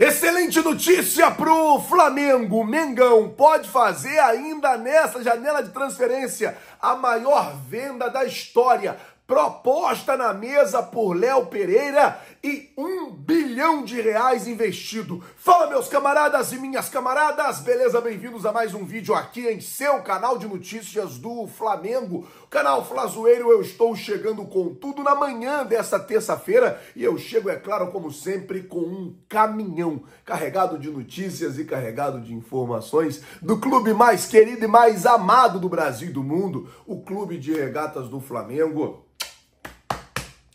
Excelente notícia pro Flamengo. Mengão pode fazer ainda nessa janela de transferência a maior venda da história proposta na mesa por Léo Pereira e um bilhão de reais investido. Fala, meus camaradas e minhas camaradas, beleza? Bem-vindos a mais um vídeo aqui em seu canal de notícias do Flamengo, canal Flazoeiro. Eu estou chegando com tudo na manhã desta terça-feira e eu chego, é claro, como sempre, com um caminhão carregado de notícias e carregado de informações do clube mais querido e mais amado do Brasil e do mundo, o Clube de Regatas do Flamengo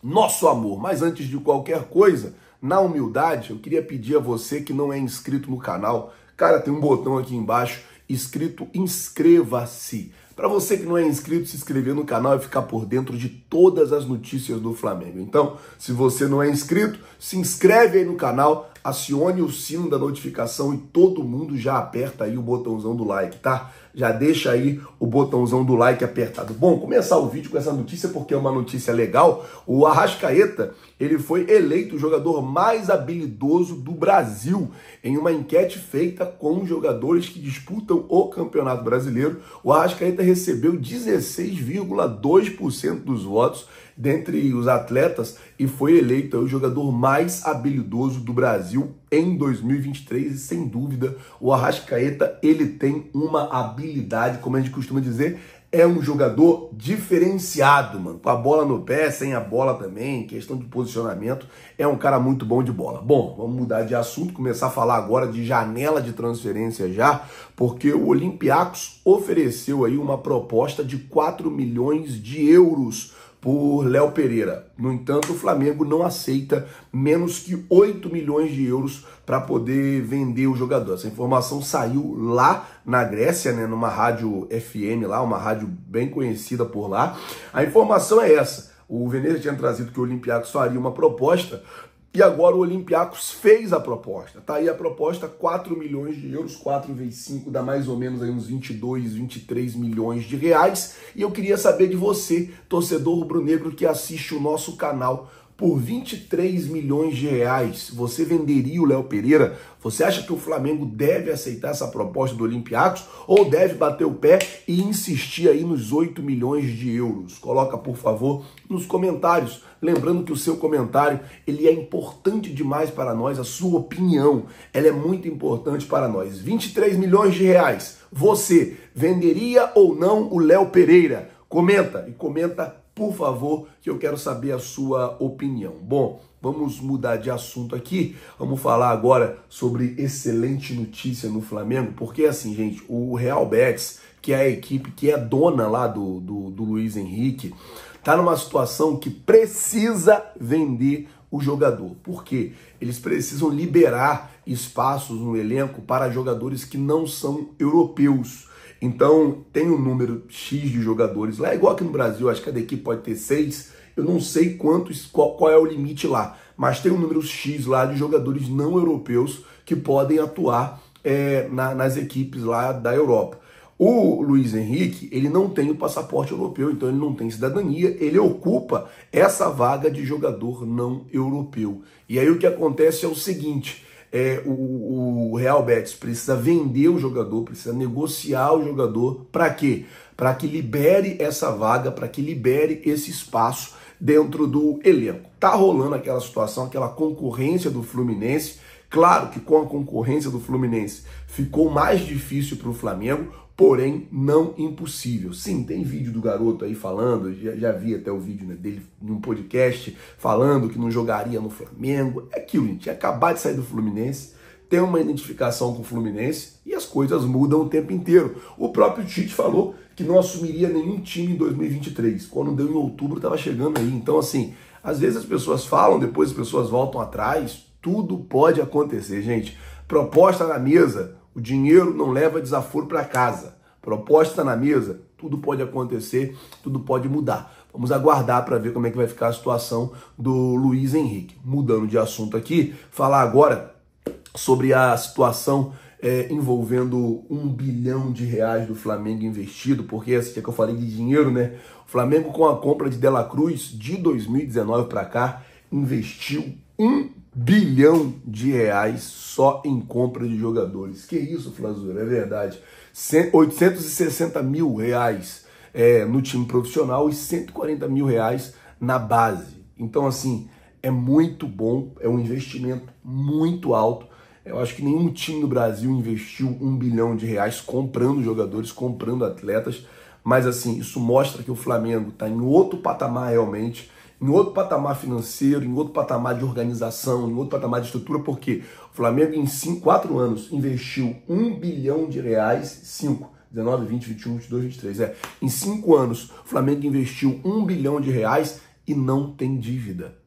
nosso amor. Mas antes de qualquer coisa, na humildade, eu queria pedir a você que não é inscrito no canal, cara, tem um botão aqui embaixo escrito inscreva-se. Para você que não é inscrito, se inscrever no canal e ficar por dentro de todas as notícias do Flamengo. Então, se você não é inscrito, se inscreve aí no canal, acione o sino da notificação e todo mundo já aperta aí o botãozão do like, tá? Já deixa aí o botãozão do like apertado. Bom, começar o vídeo com essa notícia porque é uma notícia legal. O Arrascaeta, ele foi eleito o jogador mais habilidoso do Brasil em uma enquete feita com jogadores que disputam o Campeonato Brasileiro. O Arrascaeta recebeu 16,2% dos votos dentre os atletas e foi eleito o jogador mais habilidoso do Brasil em 2023 e sem dúvida o Arrascaeta ele tem uma habilidade, como a gente costuma dizer, é um jogador diferenciado, mano. Com a bola no pé, sem a bola também, questão de posicionamento, é um cara muito bom de bola. Bom, vamos mudar de assunto, começar a falar agora de janela de transferência já, porque o Olympiacos ofereceu aí uma proposta de 4 milhões de euros por Léo Pereira. No entanto, o Flamengo não aceita menos que 8 milhões de euros para poder vender o jogador. Essa informação saiu lá na Grécia, né, numa rádio FM lá, uma rádio bem conhecida por lá. A informação é essa. O Veneza tinha trazido que o Olympiacos faria uma proposta e agora o Olympiacos fez a proposta. Tá aí a proposta, 4 milhões de euros, 4 vezes 5 dá mais ou menos aí uns 22, 23 milhões de reais. E eu queria saber de você, torcedor rubro-negro que assiste o nosso canal, por 23 milhões de reais, você venderia o Léo Pereira? Você acha que o Flamengo deve aceitar essa proposta do Olympiacos ou deve bater o pé e insistir aí nos 8 milhões de euros? Coloca, por favor, nos comentários. Lembrando que o seu comentário, ele é importante demais para nós, a sua opinião, ela é muito importante para nós. 23 milhões de reais. Você venderia ou não o Léo Pereira? Comenta e comenta por favor, que eu quero saber a sua opinião. Bom, vamos mudar de assunto aqui. Vamos falar agora sobre excelente notícia no Flamengo, porque assim, gente, o Real Betis, que é a equipe que é dona lá do, do, do Luiz Henrique, tá numa situação que precisa vender o jogador. Por quê? Eles precisam liberar espaços no elenco para jogadores que não são europeus. Então, tem um número X de jogadores lá, é igual aqui no Brasil, acho que cada equipe pode ter seis. Eu não sei quantos, qual, qual é o limite lá, mas tem um número X lá de jogadores não europeus que podem atuar é, na, nas equipes lá da Europa. O Luiz Henrique, ele não tem o passaporte europeu, então ele não tem cidadania, ele ocupa essa vaga de jogador não europeu. E aí o que acontece é o seguinte, é, o, o, Real Betis precisa vender o jogador, precisa negociar o jogador. Para quê? Para que libere essa vaga, para que libere esse espaço dentro do elenco. Tá rolando aquela situação, aquela concorrência do Fluminense. Claro que com a concorrência do Fluminense ficou mais difícil para o Flamengo, porém não impossível. Sim, tem vídeo do garoto aí falando, já, já vi até o vídeo né, dele num podcast falando que não jogaria no Flamengo. É aquilo, gente, acabar de sair do Fluminense, tem uma identificação com o Fluminense e as coisas mudam o tempo inteiro. O próprio Tite falou que não assumiria nenhum time em 2023. Quando deu em outubro, estava chegando aí. Então, assim, às vezes as pessoas falam, depois as pessoas voltam atrás. Tudo pode acontecer, gente. Proposta na mesa, o dinheiro não leva desaforo para casa. Proposta na mesa, tudo pode acontecer, tudo pode mudar. Vamos aguardar para ver como é que vai ficar a situação do Luiz Henrique. Mudando de assunto aqui, falar agora sobre a situação é, envolvendo um bilhão de reais do Flamengo investido, porque esse é que eu falei de dinheiro, né? O Flamengo com a compra de Dela Cruz de 2019 para cá investiu um bilhão de reais só em compra de jogadores. Que isso, Flazueiro, é verdade. 860 mil reais é, no time profissional e 140 mil reais na base. Então, assim, é muito bom, é um investimento muito alto. Eu acho que nenhum time no Brasil investiu um bilhão de reais comprando jogadores, comprando atletas. Mas, assim, isso mostra que o Flamengo está em outro patamar realmente em outro patamar financeiro, em outro patamar de organização, em outro patamar de estrutura, porque o Flamengo em 5, 4 anos investiu 1 bilhão de reais, 5, 19, 20, 21, 22, 23, é, em 5 anos o Flamengo investiu 1 bilhão de reais e não tem dívida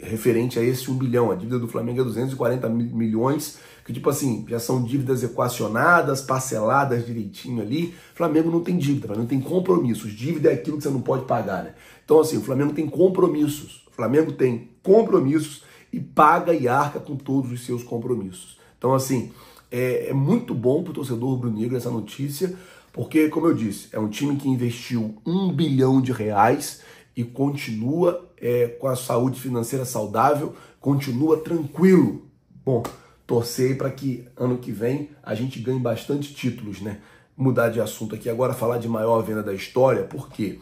referente a esse 1 bilhão. A dívida do Flamengo é 240 milhões, que tipo assim, já são dívidas equacionadas, parceladas direitinho ali. Flamengo não tem dívida, não tem compromissos. Dívida é aquilo que você não pode pagar, né? Então assim, o Flamengo tem compromissos. O Flamengo tem compromissos e paga e arca com todos os seus compromissos. Então assim, é, é muito bom para o torcedor rubro-negro essa notícia, porque, como eu disse, é um time que investiu um bilhão de reais e continua é, com a saúde financeira saudável, continua tranquilo. Bom, torcer para que ano que vem a gente ganhe bastante títulos, né? Mudar de assunto aqui agora, falar de maior venda da história, porque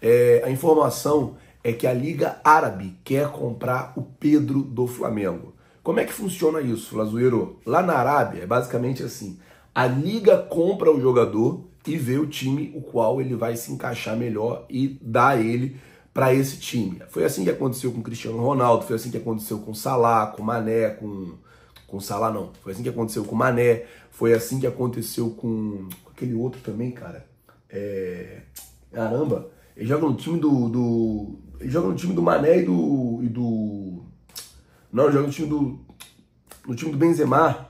é, a informação é que a Liga Árabe quer comprar o Pedro do Flamengo. Como é que funciona isso, Lazoeiro? Lá na Arábia é basicamente assim: a Liga compra o jogador e vê o time o qual ele vai se encaixar melhor e dá ele para esse time. Foi assim que aconteceu com o Cristiano Ronaldo, foi assim que aconteceu com o Salah, com o Mané, com com o Salah não. Foi assim que aconteceu com o Mané, foi assim que aconteceu com, com aquele outro também, cara. É... Caramba, ele joga no time do, do ele joga no time do Mané e do e do Não, ele joga no time do no time do Benzema.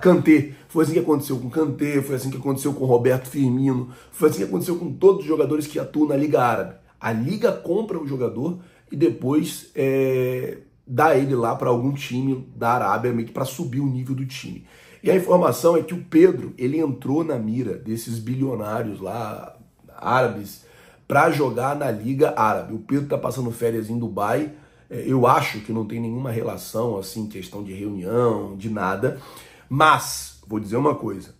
Kanté. Foi assim que aconteceu com Kanté, foi assim que aconteceu com Roberto Firmino, foi assim que aconteceu com todos os jogadores que atuam na Liga Árabe. A Liga compra o jogador e depois é, dá ele lá para algum time da Arábia, meio que para subir o nível do time. E a informação é que o Pedro, ele entrou na mira desses bilionários lá, árabes, para jogar na Liga Árabe. O Pedro tá passando férias em Dubai, é, eu acho que não tem nenhuma relação, assim, questão de reunião, de nada. Mas, vou dizer uma coisa: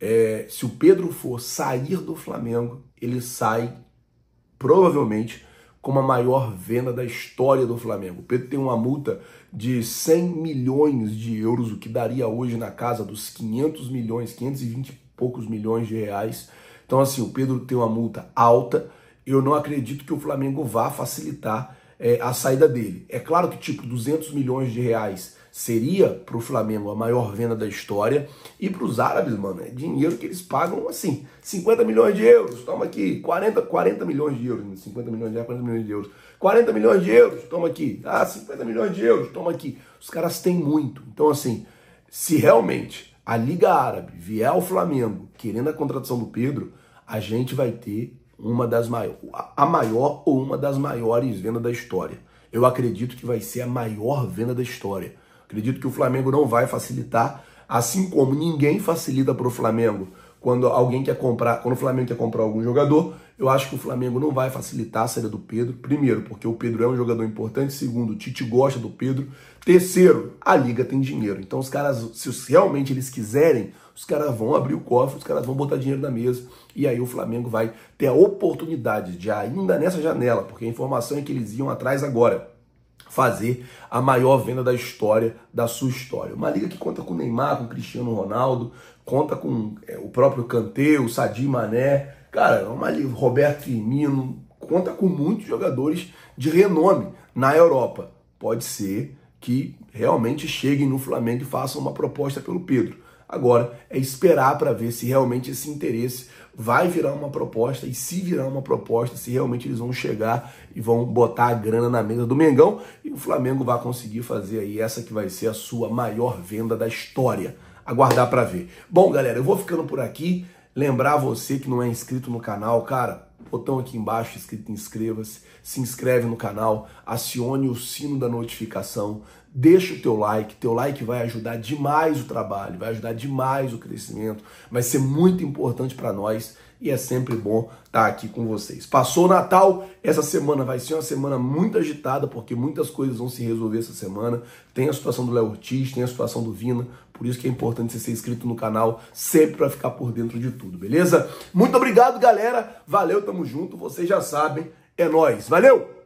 é, se o Pedro for sair do Flamengo, ele sai provavelmente com a maior venda da história do Flamengo. O Pedro tem uma multa de 100 milhões de euros, o que daria hoje na casa dos 500 milhões, 520 e poucos milhões de reais. Então, assim, o Pedro tem uma multa alta. Eu não acredito que o Flamengo vá facilitar é, a saída dele. É claro que, tipo, 200 milhões de reais seria para o Flamengo a maior venda da história. E para os árabes, mano, é dinheiro que eles pagam assim: 50 milhões de euros, toma aqui, 40, 40 milhões de euros, 50 milhões de euros, 40 milhões de euros, 40 milhões de euros, toma aqui, ah, 50 milhões de euros, toma aqui. Os caras têm muito. Então, assim, se realmente a Liga Árabe vier ao Flamengo querendo a contratação do Pedro, a gente vai ter uma das maiores, a maior ou uma das maiores vendas da história. Eu acredito que vai ser a maior venda da história. Acredito que o Flamengo não vai facilitar, assim como ninguém facilita para o Flamengo quando alguém quer comprar, quando o Flamengo quer comprar algum jogador, eu acho que o Flamengo não vai facilitar a saída do Pedro. Primeiro, porque o Pedro é um jogador importante. Segundo, o Tite gosta do Pedro. Terceiro, a liga tem dinheiro. Então os caras, se realmente eles quiserem, os caras vão abrir o cofre, os caras vão botar dinheiro na mesa e aí o Flamengo vai ter a oportunidade de ainda nessa janela, porque a informação é que eles iam atrás agora fazer a maior venda da história, da sua história. Uma liga que conta com Neymar, com Cristiano Ronaldo, conta com é, o próprio Kanté, o Sadio Mané, cara, é uma liga, Roberto Firmino, conta com muitos jogadores de renome na Europa. Pode ser que realmente cheguem no Flamengo e façam uma proposta pelo Pedro. Agora é esperar para ver se realmente esse interesse vai virar uma proposta e se virar uma proposta, se realmente eles vão chegar e vão botar a grana na mesa do Mengão e o Flamengo vai conseguir fazer aí essa que vai ser a sua maior venda da história. Aguardar para ver. Bom, galera, eu vou ficando por aqui. Lembrar você que não é inscrito no canal, cara, botão aqui embaixo escrito inscreva-se, se inscreve no canal, acione o sino da notificação, deixa o teu like, teu like vai ajudar demais o trabalho, vai ajudar demais o crescimento, vai ser muito importante para nós e é sempre bom estar aqui com vocês. Passou o Natal, essa semana vai ser uma semana muito agitada, porque muitas coisas vão se resolver essa semana. Tem a situação do Léo Ortiz, tem a situação do Vina, por isso que é importante você ser inscrito no canal sempre para ficar por dentro de tudo, beleza? Muito obrigado, galera. Valeu, tamo junto. Vocês já sabem, é nós. Valeu!